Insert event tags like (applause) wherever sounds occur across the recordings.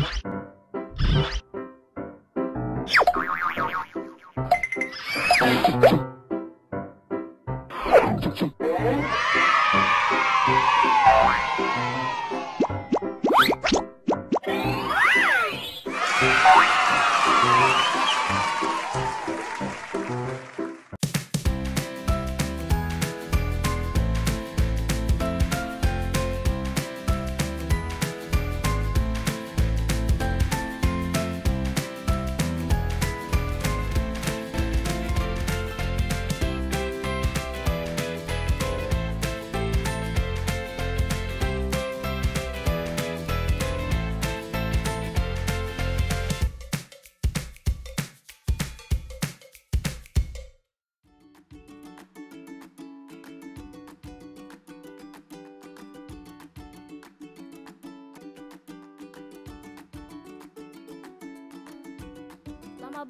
you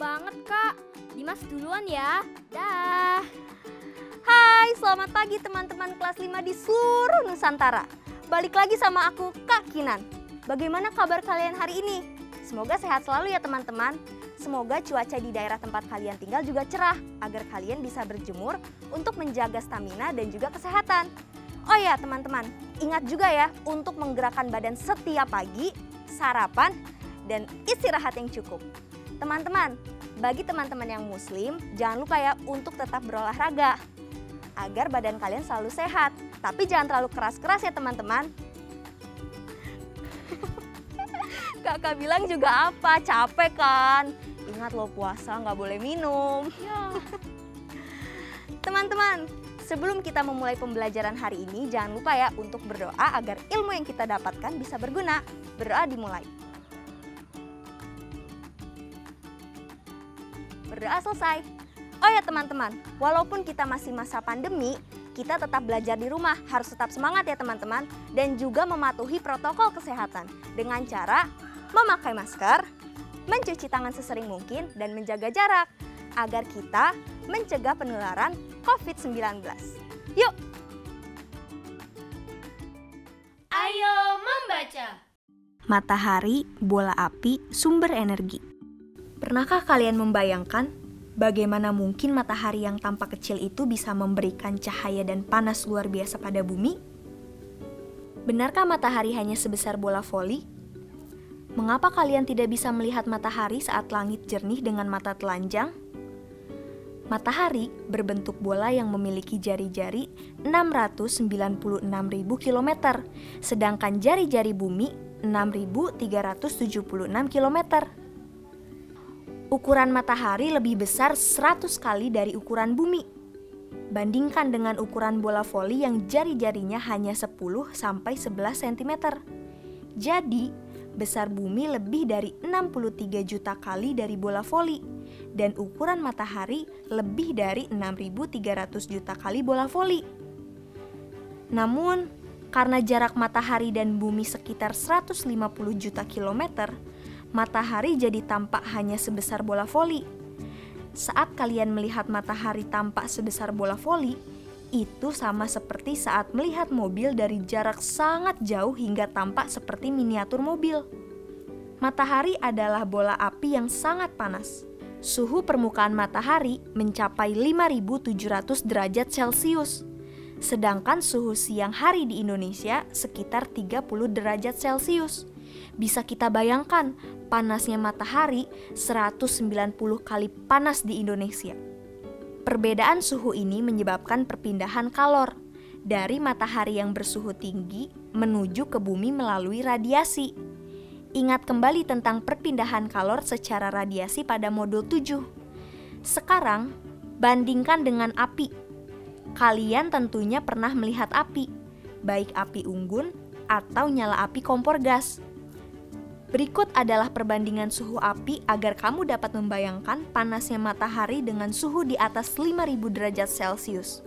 banget kak. Dimas duluan ya. Dah. Hai, selamat pagi teman-teman kelas 5 di seluruh Nusantara. Balik lagi sama aku, Kak Kinan. Bagaimana kabar kalian hari ini? Semoga sehat selalu ya teman-teman. Semoga cuaca di daerah tempat kalian tinggal juga cerah, agar kalian bisa berjemur untuk menjaga stamina dan juga kesehatan. Oh ya teman-teman, ingat juga ya untuk menggerakkan badan setiap pagi, sarapan, dan istirahat yang cukup. Teman-teman, bagi teman-teman yang muslim, jangan lupa ya untuk tetap berolahraga agar badan kalian selalu sehat. Tapi jangan terlalu keras-keras ya teman-teman. (laughs) Kakak bilang juga apa? Capek kan? Ingat loh puasa nggak boleh minum. (laughs) Teman-teman, sebelum kita memulai pembelajaran hari ini, jangan lupa ya untuk berdoa agar ilmu yang kita dapatkan bisa berguna. Berdoa dimulai. Berdoa selesai. Oh ya teman-teman, walaupun kita masih masa pandemi, kita tetap belajar di rumah, harus tetap semangat ya teman-teman, dan juga mematuhi protokol kesehatan dengan cara memakai masker, mencuci tangan sesering mungkin, dan menjaga jarak agar kita mencegah penularan COVID-19. Yuk! Ayo membaca. Matahari, bola api, sumber energi. Pernahkah kalian membayangkan bagaimana mungkin matahari yang tampak kecil itu bisa memberikan cahaya dan panas luar biasa pada bumi? Benarkah matahari hanya sebesar bola voli? Mengapa kalian tidak bisa melihat matahari saat langit jernih dengan mata telanjang? Matahari berbentuk bola yang memiliki jari-jari 696.000 km, sedangkan jari-jari bumi 6.376 km. Ukuran matahari lebih besar 100 kali dari ukuran bumi. Bandingkan dengan ukuran bola voli yang jari-jarinya hanya 10 sampai 11 cm. Jadi, besar bumi lebih dari 63 juta kali dari bola voli dan ukuran matahari lebih dari 6.300 juta kali bola voli. Namun, karena jarak matahari dan bumi sekitar 150 juta kilometer, matahari jadi tampak hanya sebesar bola voli. Saat kalian melihat matahari tampak sebesar bola voli, itu sama seperti saat melihat mobil dari jarak sangat jauh hingga tampak seperti miniatur mobil. Matahari adalah bola api yang sangat panas. Suhu permukaan matahari mencapai 5700 derajat Celcius. Sedangkan suhu siang hari di Indonesia sekitar 30 derajat Celcius. Bisa kita bayangkan panasnya matahari 190 kali panas di Indonesia. Perbedaan suhu ini menyebabkan perpindahan kalor dari matahari yang bersuhu tinggi menuju ke bumi melalui radiasi. Ingat kembali tentang perpindahan kalor secara radiasi pada modul 7. Sekarang, bandingkan dengan api. Kalian tentunya pernah melihat api, baik api unggun atau nyala api kompor gas. Berikut adalah perbandingan suhu api agar kamu dapat membayangkan panasnya matahari dengan suhu di atas 5000 derajat Celcius.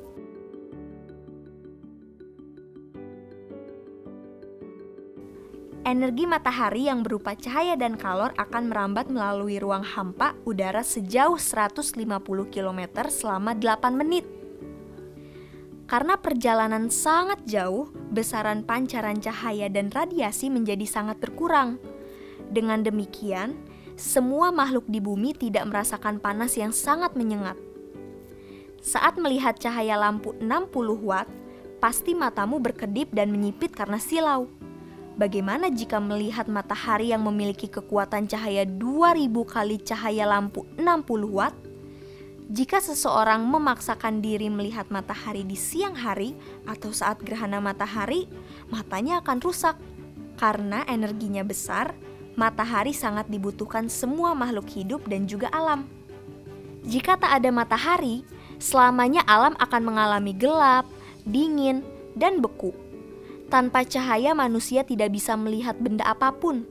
Energi matahari yang berupa cahaya dan kalor akan merambat melalui ruang hampa udara sejauh 150 km selama 8 menit. Karena perjalanan sangat jauh, besaran pancaran cahaya dan radiasi menjadi sangat berkurang. Dengan demikian, semua makhluk di bumi tidak merasakan panas yang sangat menyengat. Saat melihat cahaya lampu 60 watt, pasti matamu berkedip dan menyipit karena silau. Bagaimana jika melihat matahari yang memiliki kekuatan cahaya 2000 kali cahaya lampu 60 watt? Jika seseorang memaksakan diri melihat matahari di siang hari atau saat gerhana matahari, matanya akan rusak. Karena energinya besar, matahari sangat dibutuhkan semua makhluk hidup dan juga alam. Jika tak ada matahari, selamanya alam akan mengalami gelap, dingin, dan beku. Tanpa cahaya, manusia tidak bisa melihat benda apa pun.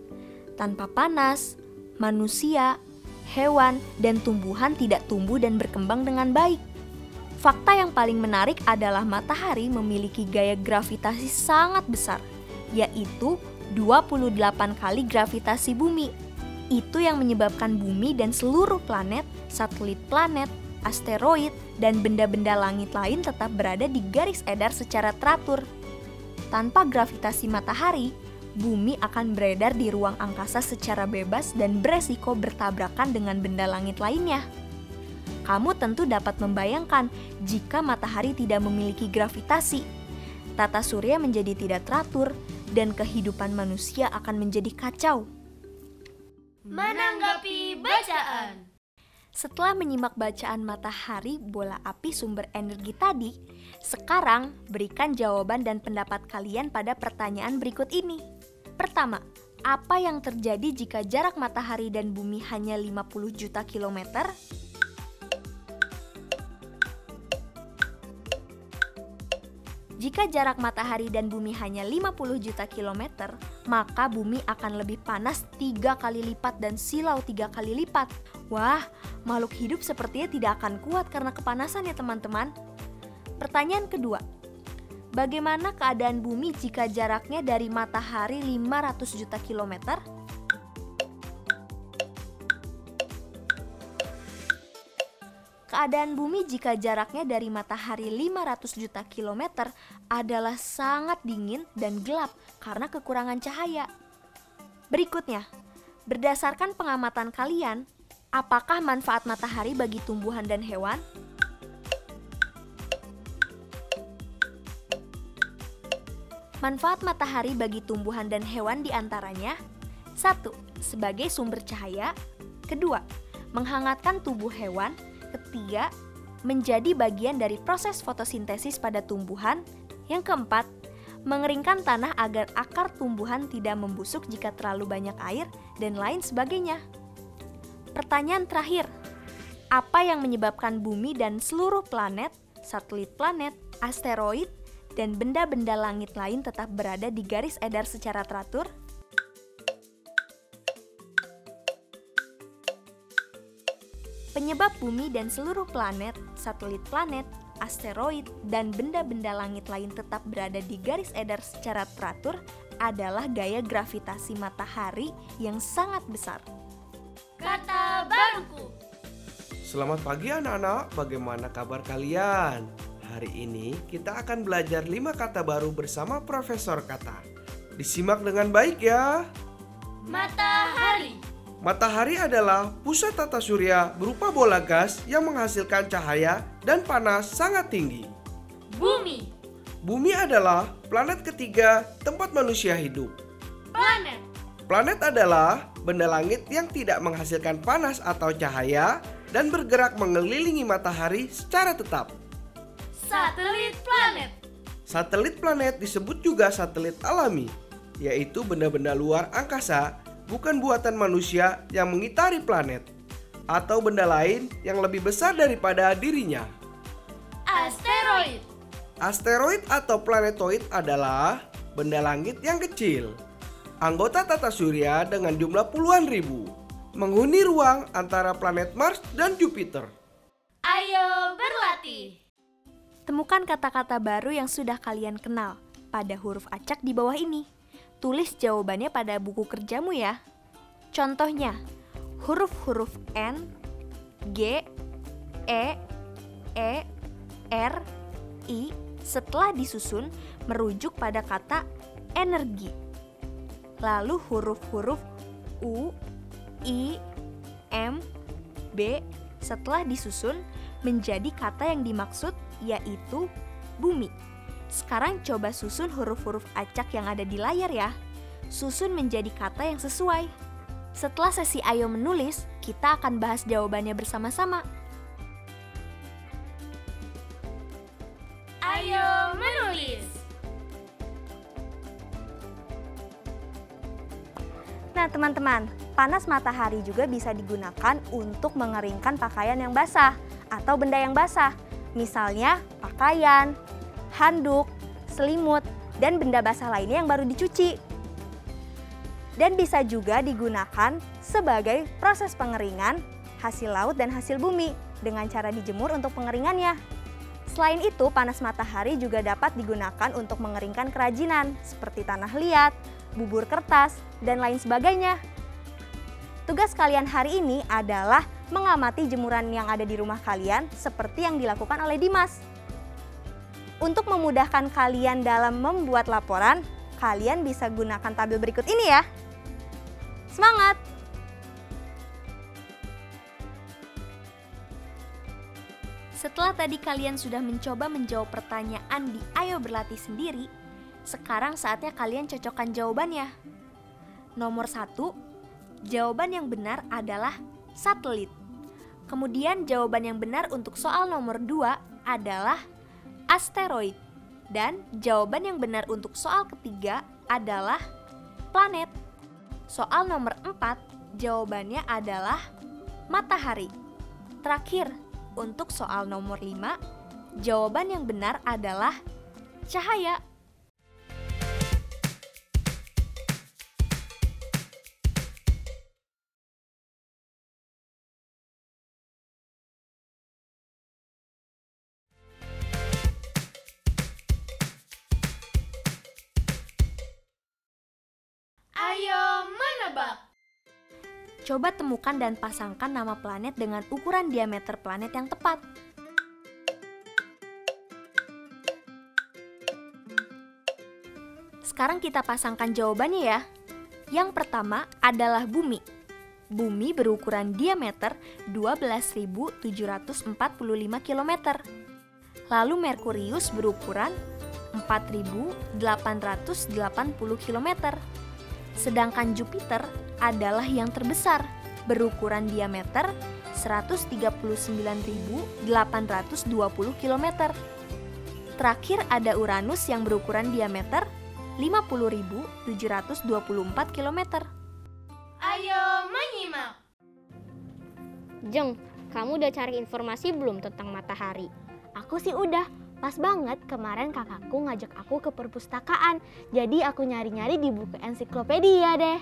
Tanpa panas, manusia, hewan, dan tumbuhan tidak tumbuh dan berkembang dengan baik. Fakta yang paling menarik adalah matahari memiliki gaya gravitasi sangat besar, yaitu 28 kali gravitasi bumi. Itu yang menyebabkan bumi dan seluruh planet, satelit planet, asteroid, dan benda-benda langit lain tetap berada di garis edar secara teratur tanpa gravitasi matahari, bumi akan beredar di ruang angkasa secara bebas dan beresiko bertabrakan dengan benda langit lainnya. Kamu tentu dapat membayangkan jika matahari tidak memiliki gravitasi. Tata surya menjadi tidak teratur dan kehidupan manusia akan menjadi kacau. Menanggapi bacaan. Setelah menyimak bacaan matahari bola api sumber energi tadi, sekarang berikan jawaban dan pendapat kalian pada pertanyaan berikut ini. Pertama, apa yang terjadi jika jarak matahari dan bumi hanya 50 juta kilometer? Jika jarak matahari dan bumi hanya 50 juta kilometer, maka bumi akan lebih panas tiga kali lipat dan silau tiga kali lipat. Wah, makhluk hidup sepertinya tidak akan kuat karena kepanasan ya teman-teman. Pertanyaan kedua, bagaimana keadaan bumi jika jaraknya dari matahari 500 juta kilometer? Keadaan bumi jika jaraknya dari matahari 500 juta kilometer adalah sangat dingin dan gelap karena kekurangan cahaya. Berikutnya, berdasarkan pengamatan kalian, apakah manfaat matahari bagi tumbuhan dan hewan? Manfaat matahari bagi tumbuhan dan hewan di antaranya satu, Sebagai sumber cahaya Kedua, menghangatkan tubuh hewan Ketiga, menjadi bagian dari proses fotosintesis pada tumbuhan. Yang keempat, mengeringkan tanah agar akar tumbuhan tidak membusuk jika terlalu banyak air, dan lain sebagainya. Pertanyaan terakhir, apa yang menyebabkan bumi dan seluruh planet, satelit planet, asteroid, dan benda-benda langit lain tetap berada di garis edar secara teratur? Penyebab bumi dan seluruh planet, satelit planet, asteroid, dan benda-benda langit lain tetap berada di garis edar secara teratur adalah gaya gravitasi matahari yang sangat besar. Kata baruku. Selamat pagi anak-anak, bagaimana kabar kalian? Hari ini kita akan belajar 5 kata baru bersama Profesor Kata. Disimak dengan baik ya. Matahari. Matahari adalah pusat tata surya berupa bola gas yang menghasilkan cahaya dan panas sangat tinggi. Bumi. Bumi adalah planet ketiga tempat manusia hidup. Planet. Planet adalah benda langit yang tidak menghasilkan panas atau cahaya dan bergerak mengelilingi matahari secara tetap. Satelit planet. Satelit planet disebut juga satelit alami, yaitu benda-benda luar angkasa bukan buatan manusia yang mengitari planet atau benda lain yang lebih besar daripada dirinya. Asteroid. Asteroid atau planetoid adalah benda langit yang kecil, anggota tata surya dengan jumlah puluhan ribu, menghuni ruang antara planet Mars dan Jupiter. Ayo berlatih. Temukan kata-kata baru yang sudah kalian kenal pada huruf acak di bawah ini. Tulis jawabannya pada buku kerjamu ya. Contohnya, huruf-huruf N, G, E, E, R, I setelah disusun merujuk pada kata energi. Lalu huruf-huruf U, I, M, B setelah disusun menjadi kata yang dimaksud yaitu bumi. Sekarang coba susun huruf-huruf acak yang ada di layar ya. Susun menjadi kata yang sesuai. Setelah sesi Ayo menulis, kita akan bahas jawabannya bersama-sama. Ayo menulis. Nah, teman-teman, panas matahari juga bisa digunakan untuk mengeringkan pakaian yang basah atau benda yang basah. Misalnya, pakaian, handuk, selimut, dan benda basah lainnya yang baru dicuci. Dan bisa juga digunakan sebagai proses pengeringan hasil laut dan hasil bumi dengan cara dijemur untuk pengeringannya. Selain itu, panas matahari juga dapat digunakan untuk mengeringkan kerajinan seperti tanah liat, bubur kertas, dan lain sebagainya. Tugas kalian hari ini adalah mengamati jemuran yang ada di rumah kalian seperti yang dilakukan oleh Dimas. Untuk memudahkan kalian dalam membuat laporan, kalian bisa gunakan tabel berikut ini ya. Semangat! Setelah tadi kalian sudah mencoba menjawab pertanyaan di Ayo Berlatih sendiri, sekarang saatnya kalian cocokkan jawabannya. Nomor satu, jawaban yang benar adalah satelit. Kemudian jawaban yang benar untuk soal nomor dua adalah asteroid. Dan jawaban yang benar untuk soal ketiga adalah planet. Soal nomor empat, jawabannya adalah matahari. Terakhir, untuk soal nomor 5, jawaban yang benar adalah cahaya. Ayo menebak. Coba temukan dan pasangkan nama planet dengan ukuran diameter planet yang tepat. Sekarang kita pasangkan jawabannya ya. Yang pertama adalah bumi. Bumi berukuran diameter 12.745 km. Lalu Merkurius berukuran 4.880 km. Sedangkan Jupiter adalah yang terbesar, berukuran diameter 139.820 km. Terakhir ada Uranus yang berukuran diameter 50.724 km. Ayo menyimak. Jeng, kamu udah cari informasi belum tentang matahari? Aku sih udah, pas banget kemarin kakakku ngajak aku ke perpustakaan. Jadi aku nyari-nyari di buku ensiklopedia deh.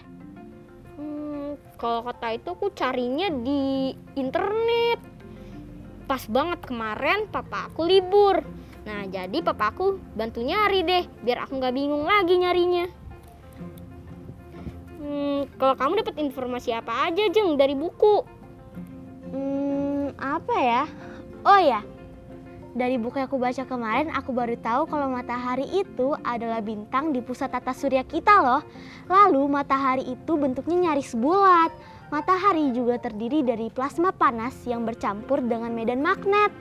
Hmm, kalau kata itu aku carinya di internet. Pas banget kemarin papa aku libur. Nah, jadi papa aku bantu nyari deh, biar aku nggak bingung lagi nyarinya. Hmm, kalau kamu dapat informasi apa aja, Jeng, dari buku? Hmm, apa ya? Oh ya, dari buku yang aku baca kemarin, aku baru tahu kalau matahari itu adalah bintang di pusat tata surya kita loh. Lalu matahari itu bentuknya nyaris bulat. Matahari juga terdiri dari plasma panas yang bercampur dengan medan magnet.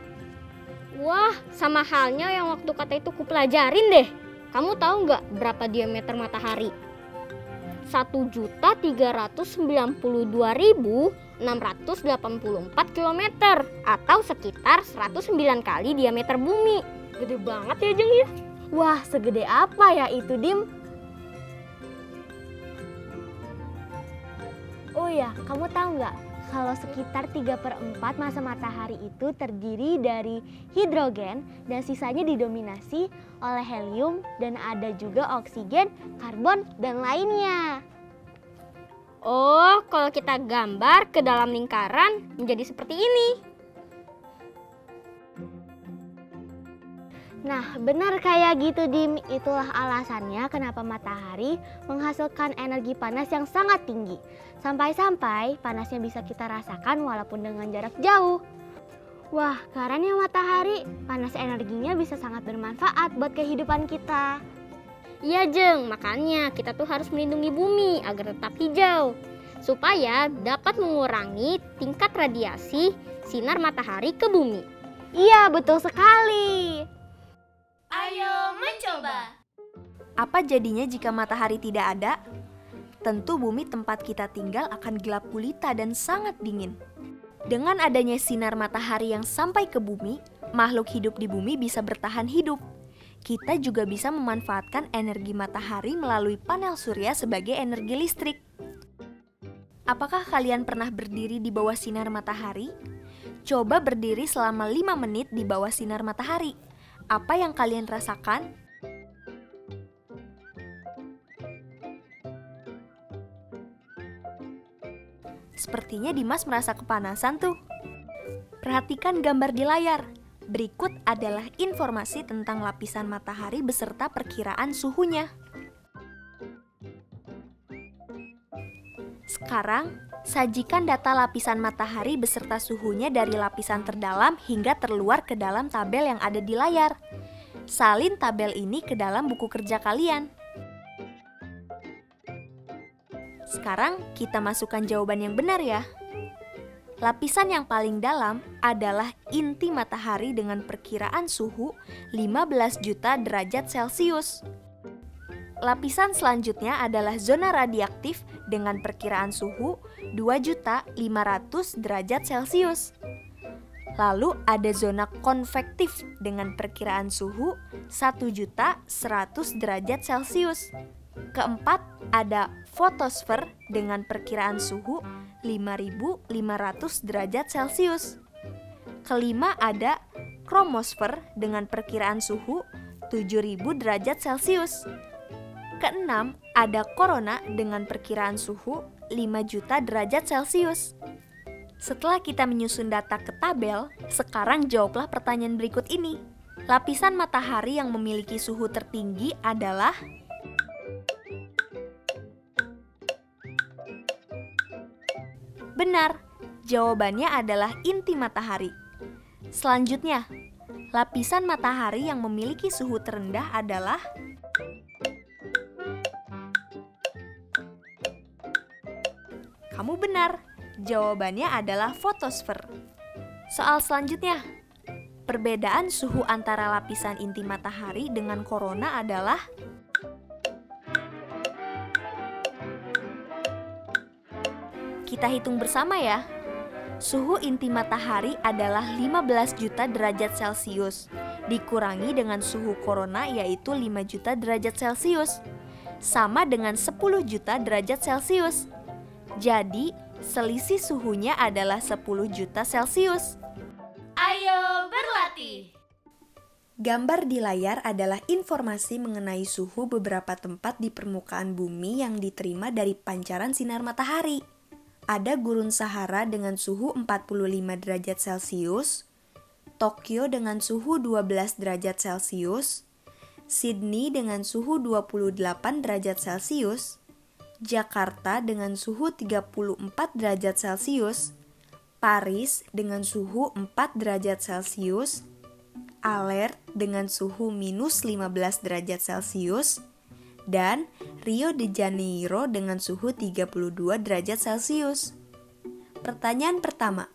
Wah, sama halnya yang waktu kata itu kupelajarin deh. Kamu tahu nggak berapa diameter matahari? 1.392.684 km atau sekitar 109 kali diameter bumi. Gede banget ya Jeng ya? Wah, segede apa ya itu, Dim? Oh ya, kamu tahu nggak kalau sekitar 3 per 4 masa matahari itu terdiri dari hidrogen dan sisanya didominasi oleh helium dan ada juga oksigen, karbon, dan lainnya. Oh, kalau kita gambar ke dalam lingkaran menjadi seperti ini. Nah, benar kayak gitu, Dim. Itulah alasannya kenapa matahari menghasilkan energi panas yang sangat tinggi. Sampai-sampai panasnya bisa kita rasakan walaupun dengan jarak jauh. Wah, karena matahari, panas energinya bisa sangat bermanfaat buat kehidupan kita. Iya Jeng, makanya kita tuh harus melindungi bumi agar tetap hijau. supaya dapat mengurangi tingkat radiasi sinar matahari ke bumi. Iya, betul sekali. Ayo mencoba. Apa jadinya jika matahari tidak ada? Tentu bumi tempat kita tinggal akan gelap gulita dan sangat dingin. Dengan adanya sinar matahari yang sampai ke bumi, makhluk hidup di bumi bisa bertahan hidup. Kita juga bisa memanfaatkan energi matahari melalui panel surya sebagai energi listrik. Apakah kalian pernah berdiri di bawah sinar matahari? Coba berdiri selama 5 menit di bawah sinar matahari. Apa yang kalian rasakan? Sepertinya Dimas merasa kepanasan tuh. Perhatikan gambar di layar. Berikut adalah informasi tentang lapisan matahari beserta perkiraan suhunya. Sekarang, sajikan data lapisan matahari beserta suhunya dari lapisan terdalam hingga terluar ke dalam tabel yang ada di layar. Salin tabel ini ke dalam buku kerja kalian. Sekarang kita masukkan jawaban yang benar ya. Lapisan yang paling dalam adalah inti matahari dengan perkiraan suhu 15 juta derajat Celcius. Lapisan selanjutnya adalah zona radiaktif dengan perkiraan suhu 2.500 derajat Celcius. Lalu ada zona konvektif dengan perkiraan suhu 1.100 derajat Celcius. Keempat, ada fotosfer dengan perkiraan suhu 5.500 derajat Celcius. Kelima, ada kromosfer dengan perkiraan suhu 7.000 derajat Celcius. Keenam, ada corona dengan perkiraan suhu 5 juta derajat Celcius. Setelah kita menyusun data ke tabel, sekarang jawablah pertanyaan berikut ini. Lapisan matahari yang memiliki suhu tertinggi adalah Benar, jawabannya adalah inti matahari. Selanjutnya, lapisan matahari yang memiliki suhu terendah adalah Kamu benar, jawabannya adalah fotosfer. Soal selanjutnya, perbedaan suhu antara lapisan inti matahari dengan korona adalah Kita hitung bersama ya. Suhu inti matahari adalah 15 juta derajat Celcius, dikurangi dengan suhu korona yaitu 5 juta derajat Celcius, sama dengan 10 juta derajat Celcius. Jadi, selisih suhunya adalah 10 juta Celcius. Ayo berlatih. Gambar di layar adalah informasi mengenai suhu beberapa tempat di permukaan bumi yang diterima dari pancaran sinar matahari. Ada gurun Sahara dengan suhu 45 derajat Celcius, Tokyo dengan suhu 12 derajat Celcius, Sydney dengan suhu 28 derajat Celcius, Jakarta dengan suhu 34 derajat Celcius, Paris dengan suhu 4 derajat Celcius, Alert dengan suhu minus 15 derajat Celcius, dan Rio de Janeiro dengan suhu 32 derajat Celcius. Pertanyaan pertama,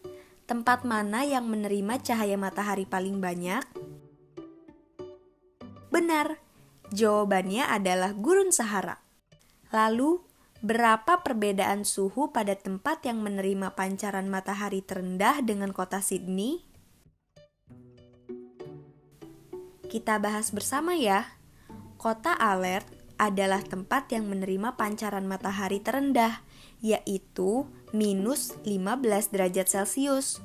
tempat mana yang menerima cahaya matahari paling banyak? Benar, jawabannya adalah Gurun Sahara. Lalu, berapa perbedaan suhu pada tempat yang menerima pancaran matahari terendah dengan kota Sydney? Kita bahas bersama ya. Kota Alert adalah tempat yang menerima pancaran matahari terendah, yaitu minus 15 derajat Celcius.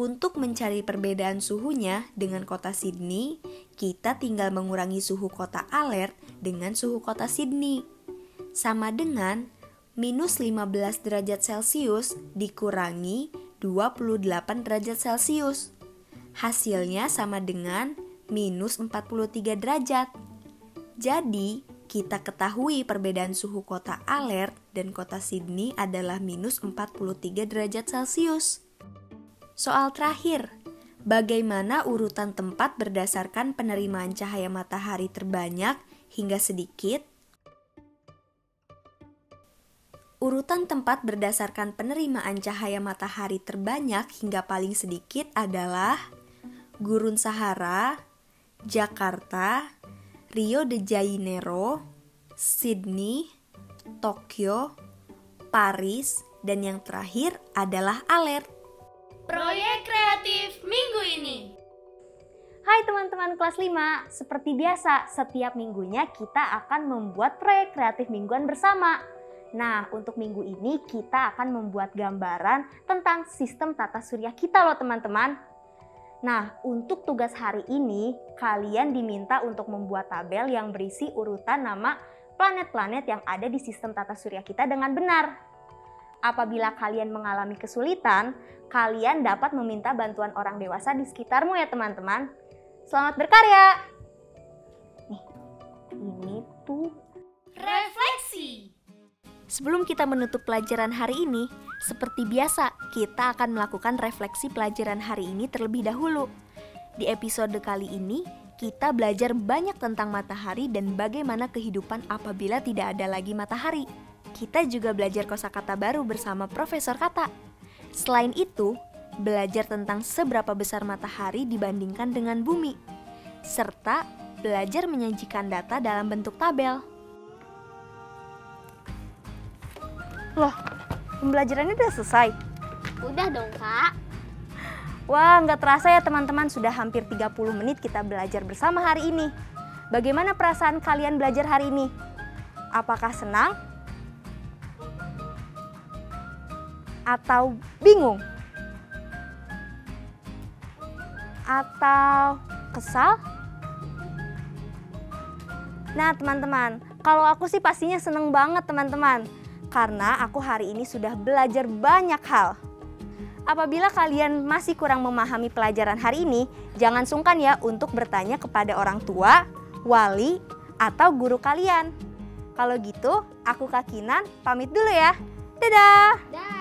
Untuk mencari perbedaan suhunya dengan kota Sydney, kita tinggal mengurangi suhu kota Alert dengan suhu kota Sydney. Sama dengan minus 15 derajat Celcius dikurangi 28 derajat Celcius. Hasilnya sama dengan minus 43 derajat. Jadi, kita ketahui perbedaan suhu kota Alert dan kota Sydney adalah minus 43 derajat Celcius. Soal terakhir, bagaimana urutan tempat berdasarkan penerimaan cahaya matahari terbanyak hingga sedikit? Urutan tempat berdasarkan penerimaan cahaya matahari terbanyak hingga paling sedikit adalah Gurun Sahara, Jakarta, Rio de Janeiro, Sydney, Tokyo, Paris, dan yang terakhir adalah Alert. Proyek kreatif minggu ini. Hai teman-teman kelas 5, seperti biasa setiap minggunya kita akan membuat proyek kreatif mingguan bersama. Nah, untuk minggu ini kita akan membuat gambaran tentang sistem tata surya kita loh teman-teman. Nah, untuk tugas hari ini, kalian diminta untuk membuat tabel yang berisi urutan nama planet-planet yang ada di sistem tata surya kita dengan benar. Apabila kalian mengalami kesulitan, kalian dapat meminta bantuan orang dewasa di sekitarmu ya teman-teman. Selamat berkarya! Nih, ini tuh Refleksi. Sebelum kita menutup pelajaran hari ini, seperti biasa, kita akan melakukan refleksi pelajaran hari ini terlebih dahulu. Di episode kali ini, kita belajar banyak tentang matahari dan bagaimana kehidupan apabila tidak ada lagi matahari. Kita juga belajar kosakata baru bersama Profesor Kata. Selain itu, belajar tentang seberapa besar matahari dibandingkan dengan bumi, serta belajar menyajikan data dalam bentuk tabel. Loh, pembelajarannya udah selesai? Udah dong kak. Wah, nggak terasa ya teman-teman, sudah hampir 30 menit kita belajar bersama hari ini. Bagaimana perasaan kalian belajar hari ini? Apakah senang? Atau bingung? Atau kesal? Nah teman-teman, kalau aku sih pastinya seneng banget teman-teman. Karena aku hari ini sudah belajar banyak hal. Apabila kalian masih kurang memahami pelajaran hari ini, jangan sungkan ya untuk bertanya kepada orang tua, wali, atau guru kalian. Kalau gitu, aku Kak Kinan pamit dulu ya. Dadah! Dah.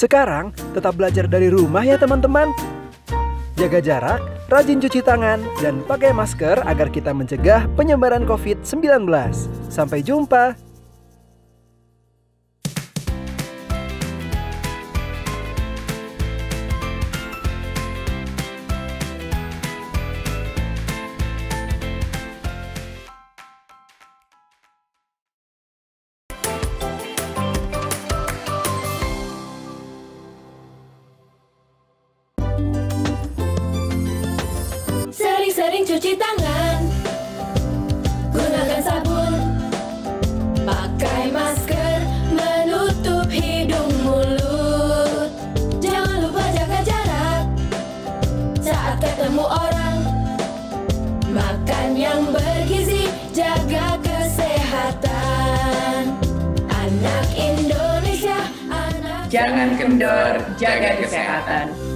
Sekarang tetap belajar dari rumah ya teman-teman. Jaga jarak, rajin cuci tangan, dan pakai masker agar kita mencegah penyebaran COVID-19. Sampai jumpa. Cuci tangan. Gunakan sabun. Pakai masker menutup hidung mulut. Jangan lupa jaga jarak saat ketemu orang. Makan yang bergizi, jaga kesehatan. Anak Indonesia, anak Jangan kendor, jaga kesehatan.